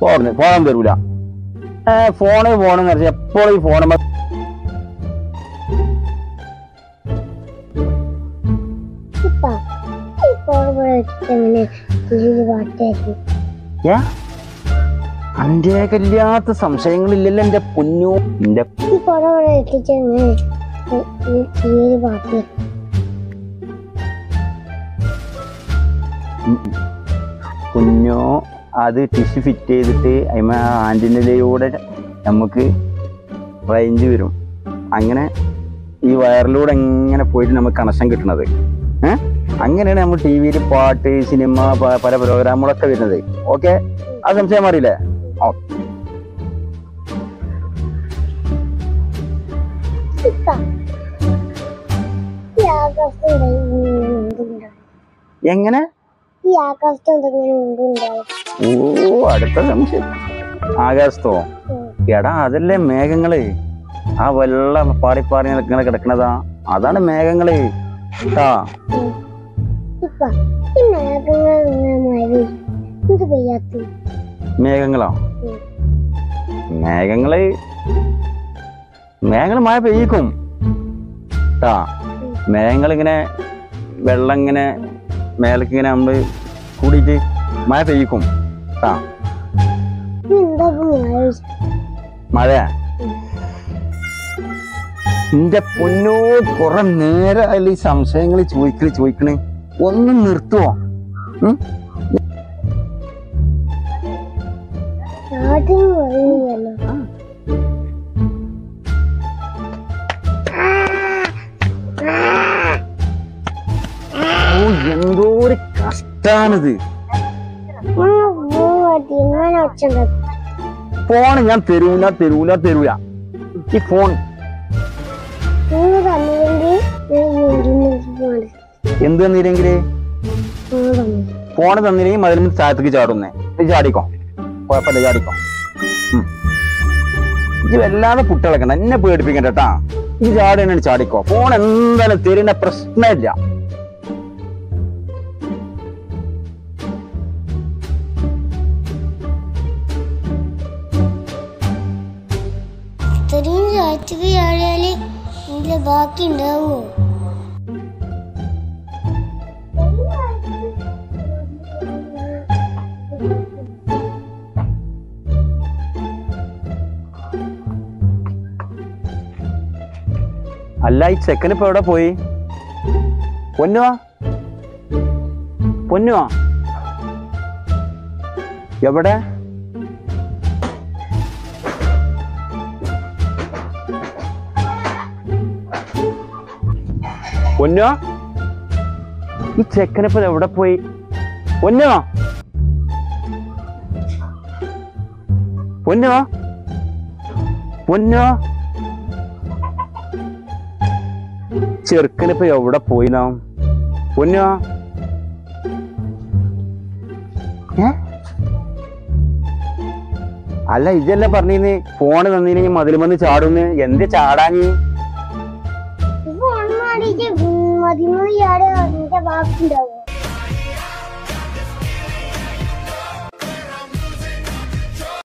Phone phone തരൂല. Phone phone നിറച്ച് എപ്പോഴും ഈ ഫോണും ഇപ്പ ഈ ഫോൺ വെച്ചിട്ട് എങ്ങനെ ഇതിൽ പാട്ടായിരുന്നു ഏ അന്റെ കല്യാത്ത സംശയങ്ങളില്ലല്ലോ എന്റെ കുഞ്ഞു എന്റെ പാട്ട് കുഞ്ഞോ അത് ടിഷ്യൂ ഫിറ്റ് ചെയ്തിട്ട് അതിമ ആന്റിനിലൂടെ നമുക്ക് റേഞ്ച് വരും. അങ്ങനെ ഈ വയറിലൂടെ എങ്ങനെ പോയിട്ട് നമുക്ക് കണക്ഷൻ കിട്ടണത്. അങ്ങനെയാണ് നമ്മൾ ടി വിയിൽ പാട്ട് സിനിമ പല പ്രോഗ്രാമുകളൊക്കെ വരുന്നത്. ഓക്കെ ആ സംശയം മാറിയില്ലേ? എങ്ങനെ? ഈ ആകാശത്ത് എന്തെങ്കിലും ഓ അടുത്ത സംശയം. ആകാശത്തോ? എടാ അതല്ലേ മേഘങ്ങൾ. ആ വെള്ളം പാടി പാടി ഇങ്ങനെ കിടക്കണതാ. അതാണ് മേഘങ്ങൾ. ഈ മേഘങ്ങൾ എന്ത് പെയ്യാത്ത മേഘങ്ങളോ? മേഘങ്ങൾ. മേഘങ്ങൾ മഴ പെയ്യിക്കും. മേഘങ്ങൾ ഇങ്ങനെ വെള്ളം ഇങ്ങനെ മേലേക്ക് ഇങ്ങനെ നമ്മൾ കൂടിയിട്ട് മഴ പെയ്യിക്കും. ആ മഴ എന്റെ പൊന്നോ കുറെ നേരമായാലും ഈ സംശയങ്ങൾ ചോദിക്കൽ ചോദിക്കണ്. ഒന്ന് നിർത്തുവോ ഉം? എന്തോ ഒരു കഷ്ടാണിത്. ഫോണ് ഞാൻ തരൂല തരൂല തരൂല. ഈ ഫോൺ എന്ത് തന്നില്ലെങ്കിൽ? ഫോണ് തന്നില്ലെങ്കിൽ മതിലിന് താഴത്തേക്ക് ചാടുന്നേ. ചാടിക്കോ. കുഴപ്പമില്ല ചാടിക്കോ. ഇത് വല്ലാതെ കുട്ടികളൊക്കെ എന്നെ പേടിപ്പിക്കണ്ട കേട്ടാ. ഇത് ചാടി ചാടിക്കോ. ഫോൺ എന്തായാലും തരുന്ന പ്രശ്നമില്ല. ഇത്രയും ചായച്ചക്ക് ഇതിലെ ബാക്കി ഉണ്ടാവുമോ അല്ല ഈ ചെക്കൻ എവിടെ പോയി? പൊന്നുവാ പൊന്നുവാ എവിടെ? പൊന്നുവാ ഈ ചെക്കനിപ്പോ എവിടെ പോയി? പൊന്നുവാ പൊന്നോ? പൊന്നോ? ചെറുക്കനിപ്പോ എവിടെ പോയി നാം പൊന്നോ? അല്ല ഇതല്ല പറഞ്ഞിന്ന് ഫോണ് തന്നീനെ മതിലും വന്ന് ചാടുന്ന്. എന്ത് ചാടാഞ്ഞ്? ഫോൺ മാടിയിട്ട്